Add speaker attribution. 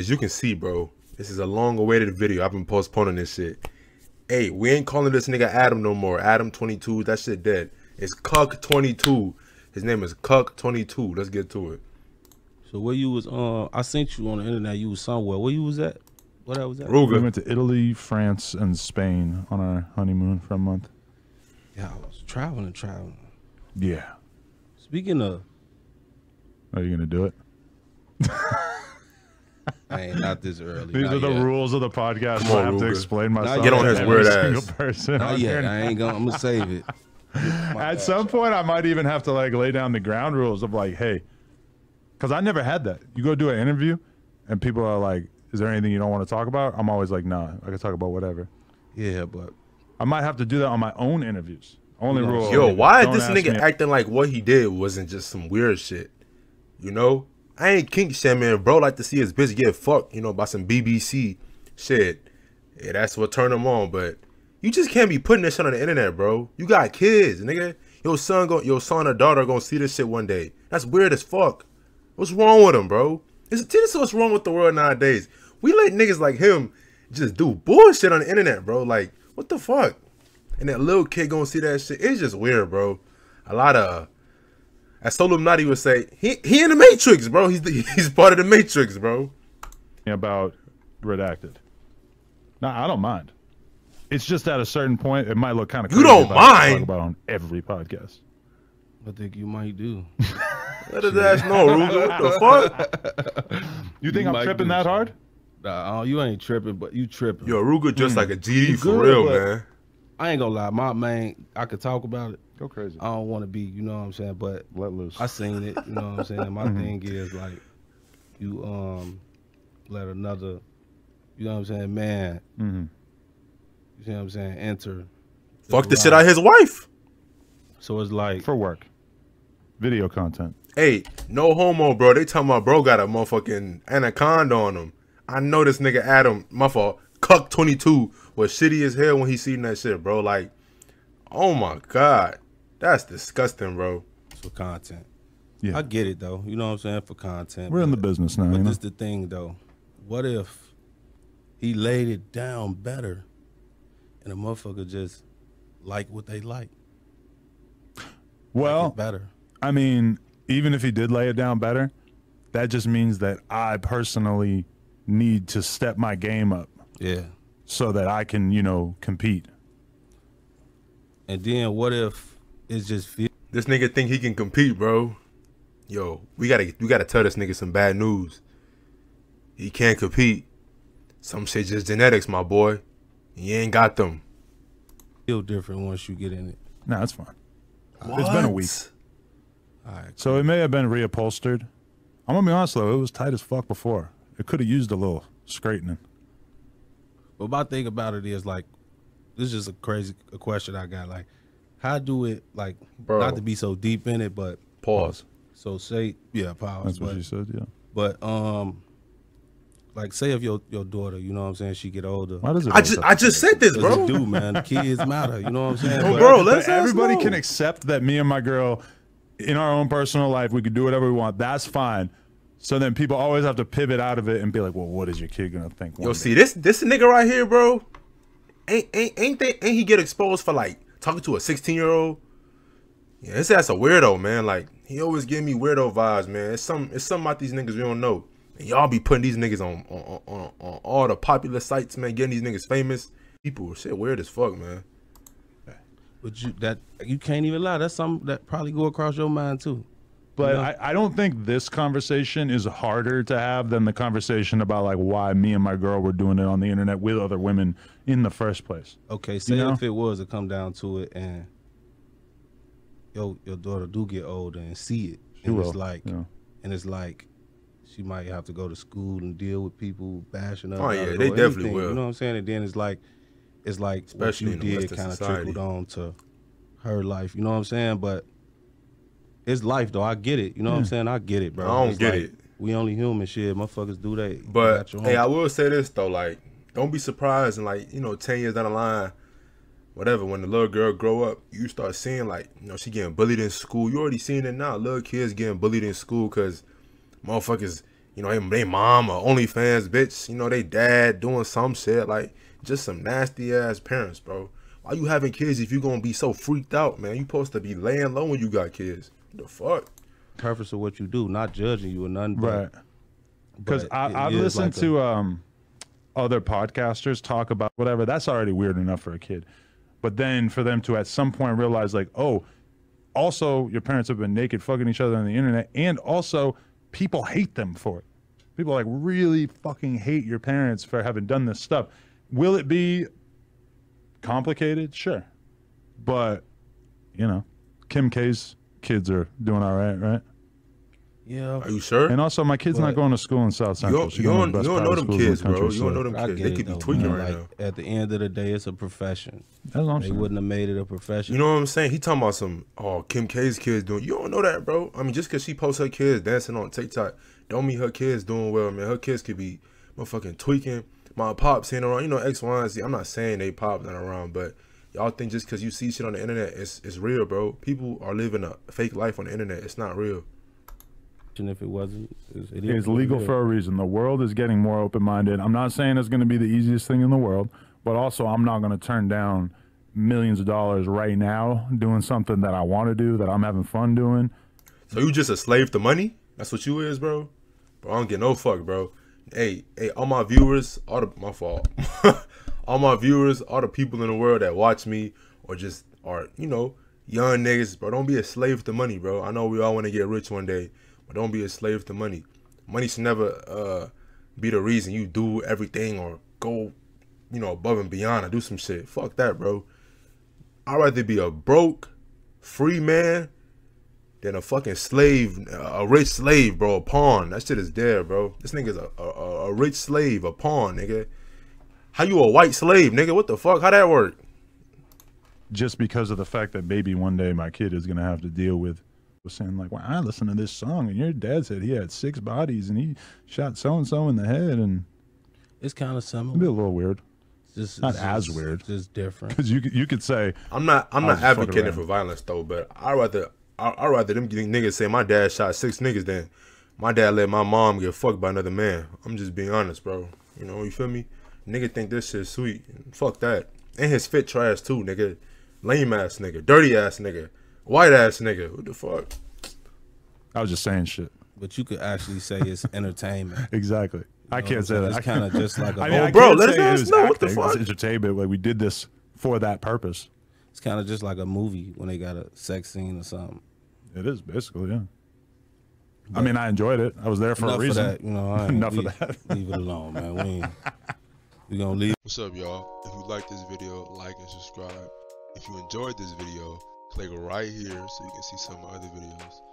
Speaker 1: As you can see, bro, this is a long-awaited video. I've been postponing this shit. Hey, we ain't calling this nigga Adam no more. Adam 22, that shit dead. It's Cuck 22. His name is Cuck 22. Let's get to it.
Speaker 2: So where you was? Uh, I sent you on the internet. You was somewhere. Where you was at? What that was at?
Speaker 3: We went to Italy, France, and Spain on our honeymoon for a month.
Speaker 2: Yeah, I was traveling, traveling.
Speaker 3: Yeah.
Speaker 2: Speaking of,
Speaker 3: Are you gonna do it?
Speaker 2: I ain't not this early.
Speaker 3: These
Speaker 2: not
Speaker 3: are the
Speaker 2: yet.
Speaker 3: rules of the podcast.
Speaker 1: Come
Speaker 3: so I
Speaker 1: on,
Speaker 3: have to explain myself.
Speaker 1: Get on
Speaker 3: to
Speaker 1: his
Speaker 3: every
Speaker 1: weird
Speaker 3: single
Speaker 1: ass.
Speaker 3: person.
Speaker 2: Not
Speaker 3: on
Speaker 2: yet.
Speaker 3: here.
Speaker 2: I ain't gonna. I'm gonna save it.
Speaker 3: At some point, I might even have to like lay down the ground rules of like, hey, because I never had that. You go do an interview, and people are like, "Is there anything you don't want to talk about?" I'm always like, "Nah, I can talk about whatever."
Speaker 2: Yeah, but
Speaker 3: I might have to do that on my own interviews. Only
Speaker 2: You
Speaker 3: rule.
Speaker 1: Yo, why is this nigga acting like what he did wasn't just some weird shit? You know? I ain't kink man. bro. Like to see his bitch get fucked, you know, by some BBC shit. Yeah, that's what turned him on. But you just can't be putting this shit on the internet, bro. You got kids, nigga. Your son go, your son or daughter gonna see this shit one day. That's weird as fuck. What's wrong with him, bro? This, this is what's wrong with the world nowadays. We let niggas like him just do bullshit on the internet, bro. Like, what the fuck? And that little kid gonna see that shit. It's just weird, bro. A lot of, as Illuminati would say, he he in the Matrix, bro. He's the, he's part of the Matrix, bro.
Speaker 3: about redacted. No, I don't mind. It's just at a certain point, it might look kind of.
Speaker 1: You don't mind?
Speaker 3: Talk about on every podcast.
Speaker 2: I think you might do.
Speaker 1: Let his ass know, Ruger. What the fuck?
Speaker 3: You think
Speaker 2: You
Speaker 3: I'm tripping that hard?
Speaker 2: Nah, oh, you ain't tripping, but you tripping.
Speaker 1: Yo, Ruger just hmm. like a GD for
Speaker 2: good,
Speaker 1: real,
Speaker 2: but-
Speaker 1: man.
Speaker 2: I ain't gonna lie, my man. I could talk about it.
Speaker 3: Go crazy.
Speaker 2: I don't want to be, you know what I'm saying, but
Speaker 3: Let loose.
Speaker 2: I seen it. You know what I'm saying. My thing is like, you um, let another, you know what I'm saying, man.
Speaker 3: Mm-hmm.
Speaker 2: You see what I'm saying? Enter.
Speaker 1: Fuck the shit out of his wife.
Speaker 2: So it's like,
Speaker 3: For work, video content.
Speaker 1: Hey, no homo, bro. They talking about bro got a motherfucking anaconda on him. I know this nigga Adam, my fault, Cuck 22 was shitty as hell when he seen that shit, bro. Like, oh my god. That's disgusting, bro.
Speaker 2: for content.
Speaker 3: Yeah,
Speaker 2: I get it though. You know what I'm saying for content.
Speaker 3: we're in the business now.
Speaker 2: But
Speaker 3: You know?
Speaker 2: this the thing though. What if he laid it down better, and the motherfucker just like what they like? Like
Speaker 3: Well,
Speaker 2: it better.
Speaker 3: I mean, even if he did lay it down better, that just means that I personally need to step my game up
Speaker 2: Yeah.
Speaker 3: so that I can, you know, compete.
Speaker 2: And then what if it's just feel
Speaker 1: This nigga think he can compete, bro. Yo, we gotta we gotta tell this nigga some bad news. He can't compete. Some shit just genetics, my boy. He ain't got them.
Speaker 2: feel different once you get in it?
Speaker 3: Nah, it's fine. What? It's been a week.
Speaker 2: All right.
Speaker 3: So it may have been reupholstered. I'm gonna be honest though, it was tight as fuck before. It could have used a little straightening.
Speaker 2: But my thing about it is like, this is just a crazy a question I got. Like, how do it like
Speaker 1: Bro.
Speaker 2: not to be so deep in it, but
Speaker 1: Pause.
Speaker 2: so say yeah, pause.
Speaker 3: That's what
Speaker 2: but-
Speaker 3: she said. Yeah.
Speaker 2: But um, like say if your your daughter, you know what I'm saying, she get older.
Speaker 3: Why does it?
Speaker 1: I just I just said this, bro.
Speaker 2: it do, man. The kids matter. You know what I'm saying?
Speaker 1: Oh,
Speaker 2: But-
Speaker 1: bro, let's ask
Speaker 3: everybody
Speaker 1: no.
Speaker 3: can accept that me and my girl in our own personal life we can do whatever we want that's fine so then people always have to pivot out of it and be like well what is your kid gonna think one
Speaker 1: Yo,
Speaker 3: day?
Speaker 1: see this this nigga right here, bro. Ain't ain't ain't they ain't he get exposed for like talking to a 16 year old? Yeah, this ass a weirdo, man. Like he always give me weirdo vibes, man. It's some it's something about these niggas we don't know. And y'all be putting these niggas on on, on on all the popular sites, man, getting these niggas famous. People shit weird as fuck, man.
Speaker 2: But you that you can't even lie. That's something that probably go across your mind too.
Speaker 3: But
Speaker 2: know?
Speaker 3: I, I don't think this conversation is harder to have than the conversation about like why me and my girl were doing it on the internet with other women in the first place
Speaker 2: Okay, say
Speaker 3: know?
Speaker 2: if it was to come down to it, and your your daughter do get older and see it,
Speaker 3: She
Speaker 2: and
Speaker 3: will,
Speaker 2: it's like,
Speaker 3: yeah.
Speaker 2: and it's like, she might have to go to school and deal with people bashing her.
Speaker 1: Oh, yeah, they definitely
Speaker 2: anything,
Speaker 1: will.
Speaker 2: You know what I'm saying? And then it's like, it's like
Speaker 1: Especially
Speaker 2: what you did kind of trickled on to her life. You know what I'm saying? But it's life though. I get it. You know what I'm saying? I get it, bro.
Speaker 1: I don't
Speaker 2: It's
Speaker 1: get
Speaker 2: like,
Speaker 1: it.
Speaker 2: We only human shit. Motherfuckers do that.
Speaker 1: But hey, I will say this though, like, don't be surprised and like, you know, ten years down the line, whatever, when the little girl grow up, you start seeing like, you know, she getting bullied in school. You already seeing it now. Little kids getting bullied in school because motherfuckers you know, they, they mom or OnlyFans bitch, you know, they dad doing some shit like just some nasty ass parents, bro. Why you having kids if you gonna be so freaked out, man? You supposed to be laying low when you got kids. The fuck?
Speaker 2: Purpose of what you do, not judging you or nothing. but-
Speaker 3: Right. Because I, I've listened
Speaker 2: like a-
Speaker 3: to um, other podcasters talk about whatever. That's already weird enough for a kid. But then for them to at some point realize, like, oh, also your parents have been naked fucking each other on the internet, and also people hate them for it. People like really fucking hate your parents for having done this stuff. Will it be complicated? Sure, but you know, Kim K's kids are doing all right, right?
Speaker 2: Yeah,
Speaker 1: Are you sure?
Speaker 3: And also, my kid's not going to school in South
Speaker 1: you
Speaker 3: Central.
Speaker 1: don't, you
Speaker 3: going
Speaker 1: don't,
Speaker 3: to
Speaker 1: you don't know them
Speaker 3: schools in the
Speaker 1: kids, bro.
Speaker 3: country,
Speaker 1: You don't
Speaker 3: so-
Speaker 1: know them kids. They could be tweaking
Speaker 2: man.
Speaker 1: right
Speaker 2: like,
Speaker 1: now.
Speaker 2: At the end of the day, it's a profession.
Speaker 3: That's what I'm
Speaker 2: They
Speaker 3: saying.
Speaker 2: wouldn't have made it a profession.
Speaker 1: You know what I'm saying? He talking about some oh Kim K's kids doing. You don't know that, bro. I mean, just cause she posts her kids dancing on TikTok, don't mean her kids doing well, man. Her kids could be motherfucking tweaking. My pops ain't around. You know X, Y, and Z. I'm not saying they pops not around, but y'all think just cause you see shit on the internet, it's it's real, bro. People are living a fake life on the internet. It's not real.
Speaker 2: if it wasn't, it's, it
Speaker 3: It's legal
Speaker 2: is.
Speaker 3: for a reason. The world is getting more open minded. I'm not saying it's going to be the easiest thing in the world, but also I'm not going to turn down millions of dollars right now doing something that I want to do, that I'm having fun doing.
Speaker 1: So you just a slave to money? That's what you is, bro. Bro, I don't get no fuck, bro. Hey, hey, all my viewers, all the my fault. all my viewers, all the people in the world that watch me or just are, you know, young niggas, bro. Don't be a slave to money, bro. I know we all want to get rich one day, but don't be a slave to money. Money should never uh be the reason you do everything or go, you know, above and beyond or do some shit. Fuck that, bro. I'd rather be a broke, free man than a fucking slave, a rich slave, bro, a pawn. That shit is dead, bro. This nigga's a, a, a rich slave, a pawn, nigga. How you a white slave, nigga? What the fuck? How that work?
Speaker 3: Just because of the fact that maybe one day my kid is going to have to deal with was saying like, "Well, I listened to this song and your dad said he had six bodies and he shot so and so in the head," and
Speaker 2: It's kind of
Speaker 3: it'd be a little weird
Speaker 2: It's just,
Speaker 3: not
Speaker 2: it's
Speaker 3: as
Speaker 2: just-
Speaker 3: weird.
Speaker 2: it's Just different.
Speaker 3: because you could- you could say,
Speaker 1: I'm not. I'm not
Speaker 3: was just fucking
Speaker 1: advocating for violence though, but I rather. I I rather them niggas say my dad shot six niggas than my dad let my mom get fucked by another man. I'm just being honest, bro. You know, you feel me? Nigga think this shit sweet. Fuck that. And his fit trash too, nigga. Lame ass nigga, dirty ass nigga, white ass nigga. What the fuck?
Speaker 3: I was just saying shit.
Speaker 2: But you could actually say it's entertainment.
Speaker 3: Exactly. I
Speaker 2: know what
Speaker 3: can't say that.
Speaker 2: It's kinda just like a-
Speaker 3: I mean,
Speaker 2: Oh,
Speaker 1: bro, let us
Speaker 3: it was
Speaker 1: know what the
Speaker 3: acting, it's
Speaker 1: fuck.
Speaker 3: entertainment. Like we did this for that purpose.
Speaker 2: It's kind of just like a movie when they got a sex scene or something.
Speaker 3: It is basically, yeah. I mean, I enjoyed it. I was there for a reason.
Speaker 2: of that, you know. I ain't-
Speaker 3: Enough of that.
Speaker 2: leave it alone, man. We ain't, we gonna leave.
Speaker 4: What's up, y'all? If you like this video, like and subscribe. If you enjoyed this video, click right here so you can see some other videos.